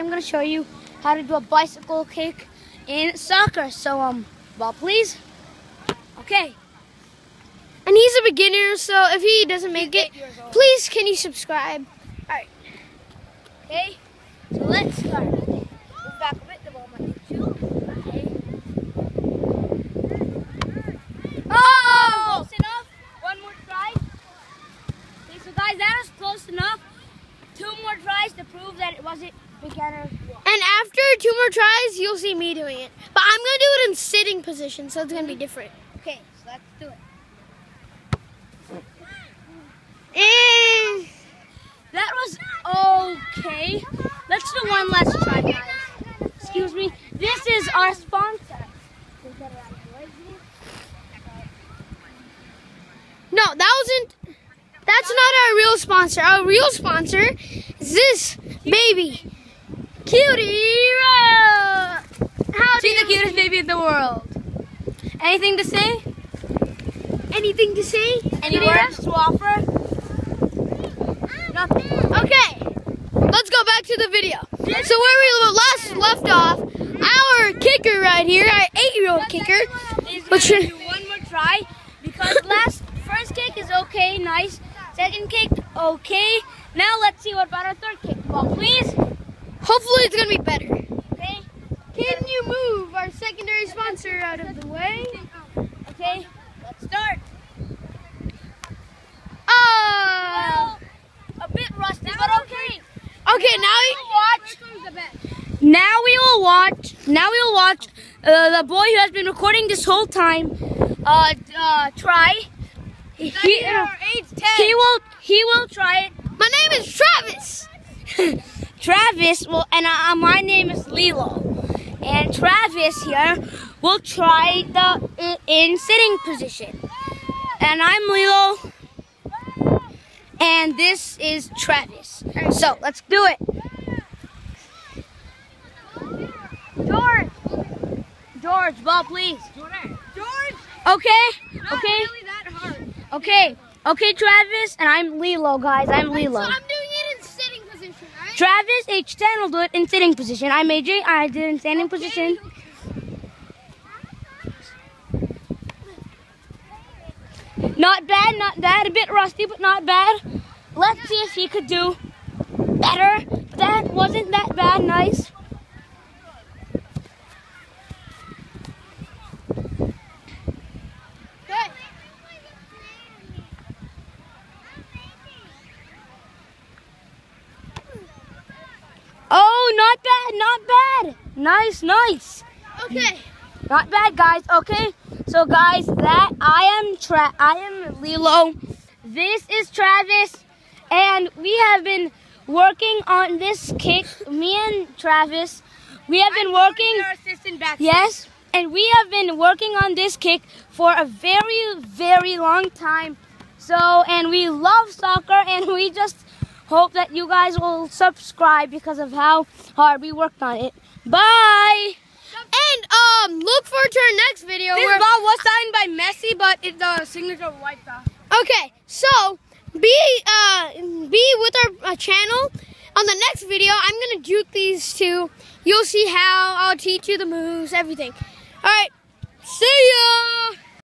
I'm gonna show you how to do a bicycle kick in soccer. So um, ball please. Okay. And he's a beginner, so if he doesn't make it, please can you subscribe? Alright. Okay. So let's start. Move back a bit. The ball might hit you. Okay. Oh! Close enough. One more try. Okay, so guys, that was close enough. Two more tries to prove that it wasn't beginner. And after two more tries, you'll see me doing it. But I'm gonna do it in sitting position, so it's gonna be different. Okay, so let's do it. Eh. That was okay. Let's do one last try, guys. Excuse me. This is our sponsor. No, that wasn't. That's not our real sponsor. Our real sponsor is this baby, Cutie Row. How She's the cutest baby in the world. Anything to say? Anything to say? Any words to offer? Nothing. Okay, let's go back to the video. So where we last left off, our kicker right here, our eight-year-old kicker. Which- do one more try because last first kick is okay, nice. Second kick, okay. Now let's see what about our third kick. Ball, please. Hopefully it's gonna be better. Okay. Can you move our secondary sponsor out of the way? Okay. Let's start. Oh. Well, a bit rusty, but okay. Okay, now we watch. Now we will watch. Now we will watch uh, the boy who has been recording this whole time. Uh, uh try. He, he, he will. He will try it. my name is Travis. Travis will, and uh, my name is Lilo. And Travis here will try the in, in sitting position. And I'm Lilo. And this is Travis. So let's do it. George. George, ball please. George, Okay. Okay. really. Okay. Okay, Travis, and I'm Lilo, guys. I'm Lilo. So I'm doing it in sitting position, right? Travis H10 will do it in sitting position. I'm AJ. I did in standing position. Not bad, not bad. A bit rusty, but not bad. Let's see if he could do better. That wasn't that bad. Nice. Not bad, not bad. Nice, nice. Okay. Not bad, guys. Okay, so guys, that I am Tra- I am Lilo. This is Travis, and we have been working on this kick. Me and Travis, we have been working. Our assistant back. Yes, and we have been working on this kick for a very, very long time. So, and we love soccer, and we just hope that you guys will subscribe because of how hard we worked on it. Bye. And um, look forward to our next video. This where- ball was signed by Messi, but it's the signature wiped off. okay, so be uh be with our uh, channel. On the next video, I'm gonna juke these two. You'll see how I'll teach you the moves, everything. All right, see ya.